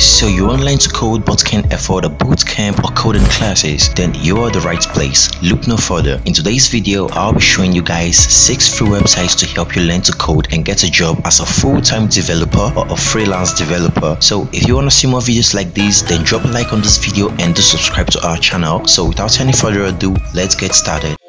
So you want to learn to code but can't afford a bootcamp or coding classes? Then you are the right place. Look no further. In today's video, I'll be showing you guys 6 free websites to help you learn to code and get a job as a full-time developer or a freelance developer. So if you want to see more videos like this, then drop a like on this video and do subscribe to our channel. So without any further ado, let's get started.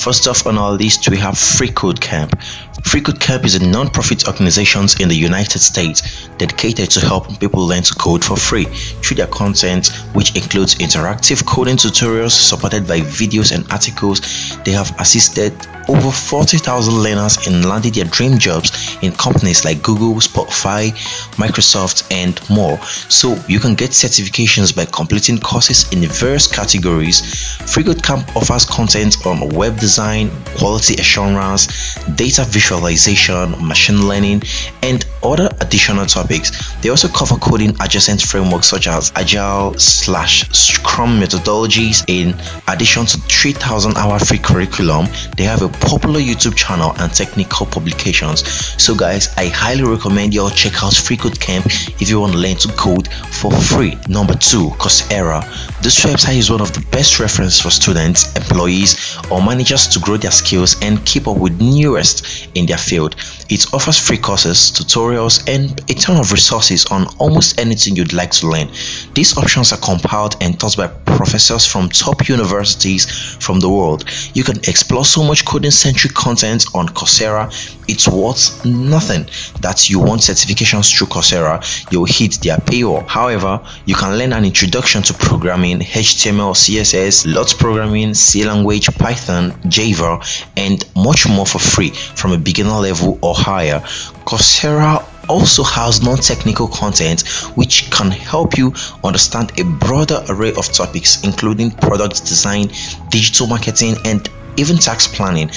First off on our list, we have Free Code Camp. Free Code Camp is a non-profit organization in the United States dedicated to helping people learn to code for free through their content, which includes interactive coding tutorials supported by videos and articles. They have assisted over 40,000 learners in landed their dream jobs in companies like Google, Spotify, Microsoft, and more. So you can get certifications by completing courses in various categories. Code Camp offers content on web design, quality assurance, data visualization, machine learning, and other additional topics. They also cover coding adjacent frameworks such as Agile slash Scrum methodologies. In addition to 3,000 hour free curriculum, they have a popular YouTube channel and technical publications. So guys, I highly recommend you all check out Free Code Camp if you want to learn to code for free. Number two, Coursera. This website is one of the best references for students, employees, or managers to grow their skills and keep up with newest in their field. It offers free courses, tutorials, and a ton of resources on almost anything you'd like to learn. These options are compiled and taught by professors from top universities from the world. You can explore so much coding centric content on Coursera. It's worth nothing that you want certifications through Coursera, you'll hit their paywall. However, you can learn an introduction to programming, HTML, CSS, lots programming, C language, Python, Java, and much more for free from a beginner level or higher. Coursera also has non-technical content which can help you understand a broader array of topics including product design, digital marketing and even tax planning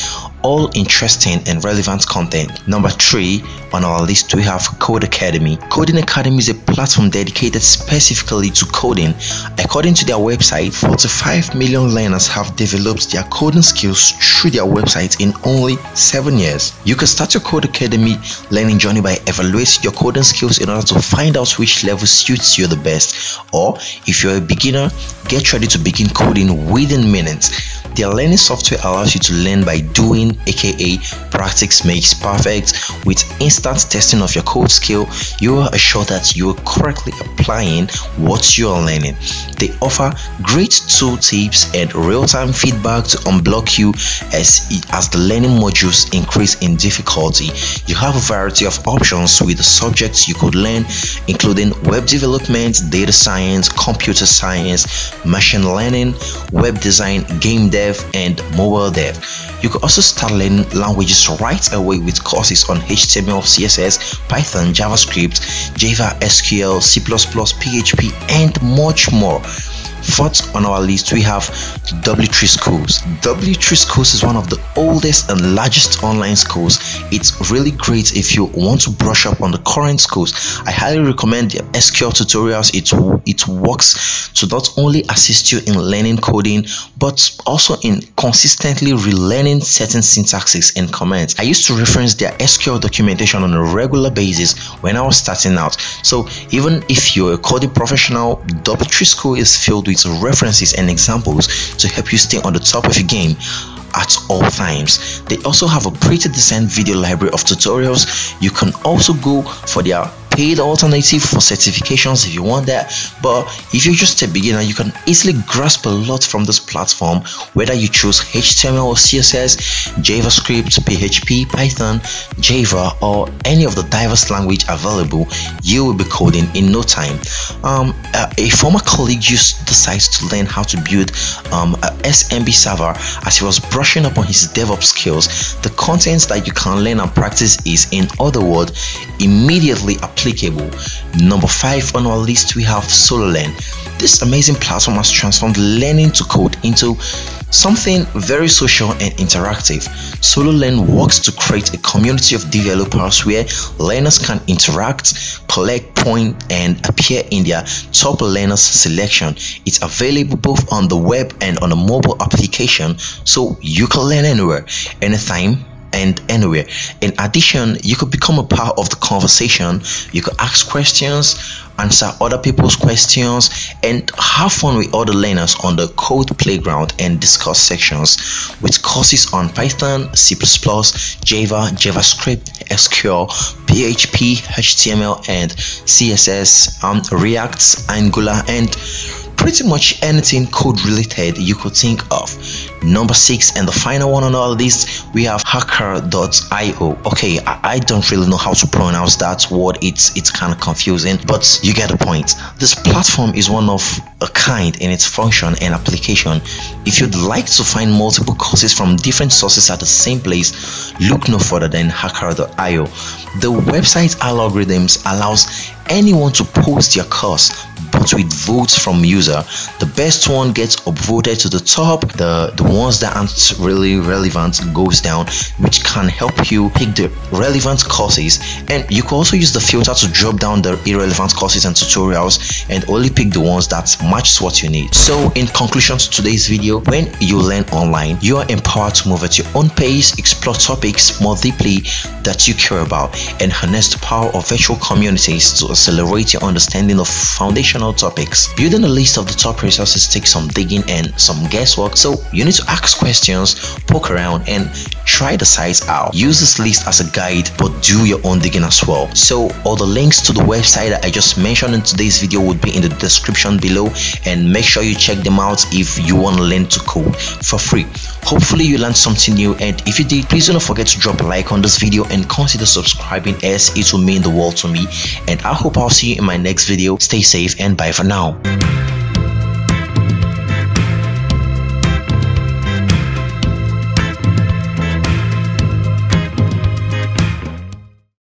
all interesting and relevant content. Number three on our list, we have Codecademy. Coding Academy is a platform dedicated specifically to coding. According to their website, 45 million learners have developed their coding skills through their website in only seven years. You can start your Codecademy learning journey by evaluating your coding skills in order to find out which level suits you the best. Or if you're a beginner, get ready to begin coding within minutes. Their learning software allows you to learn by doing aka practice makes perfect. With instant testing of your code skill you are assured that you are correctly applying what you are learning. They offer great tool tips and real-time feedback to unblock you as as the learning modules increase in difficulty. You have a variety of options with the subjects you could learn including web development data science computer science machine learning web design game dev and mobile dev you can also start learning languages right away with courses on HTML, CSS, Python, JavaScript, Java, SQL, C++, PHP, and much more. Fourth on our list, we have W3 Schools. W3 Schools is one of the oldest and largest online schools. It's really great if you want to brush up on the current schools. I highly recommend the SQL tutorials. It, it works to not only assist you in learning coding, but also in consistently relearning certain syntaxes and commands. I used to reference their SQL documentation on a regular basis when I was starting out. So even if you're a coding professional, W3 School is filled with with references and examples to help you stay on the top of your game at all times. They also have a pretty decent video library of tutorials. You can also go for their paid alternative for certifications if you want that. But if you're just a beginner you can easily grasp a lot from this platform whether you choose html or css javascript php python java or any of the diverse language available you will be coding in no time. Um, a former colleague used the site to learn how to build um, a smb server as he was brushing up on his devops skills. The content that you can learn and practice is in other words immediately applicable applicable. Number five on our list, we have SoloLearn. This amazing platform has transformed learning to code into something very social and interactive. SoloLearn works to create a community of developers where learners can interact, collect points, and appear in their top learners selection. It's available both on the web and on a mobile application, so you can learn anywhere, anytime, and anywhere. In addition, you could become a part of the conversation. You could ask questions, answer other people's questions, and have fun with other learners on the code playground and discuss sections with courses on Python, C++, Java, JavaScript, SQL, PHP, HTML, and CSS, um, React, Angular, and pretty much anything code related you could think of. Number six and the final one on all this, we have Hackr.io. Okay, I, I, don't really know how to pronounce that word. It's it's kind of confusing, but you get the point. This platform is one of a kind in its function and application. If you'd like to find multiple courses from different sources at the same place, look no further than Hackr.io. The website's algorithms allows anyone to post their course but with votes from user. The best one gets upvoted to the top. The the ones that aren't really relevant goes down which can help you pick the relevant courses. And you can also use the filter to drop down the irrelevant courses and tutorials and only pick the ones that match what you need. So in conclusion to today's video when you learn online you are empowered to move at your own pace explore topics more deeply that you care about and harness the power of virtual communities to accelerate your understanding of foundational topics. Building a list of the top resources takes some digging and some guesswork so you need to ask questions poke around and try the sites out. Use this list as a guide but do your own digging as well. So all the links to the website that i just mentioned in today's video would be in the description below and make sure you check them out if you want to learn to code for free. Hopefully you learned something new and if you did please don't forget to drop a like on this video and consider subscribing as it will mean the world to me. And i hope i'll see you in my next video. Stay safe and bye for now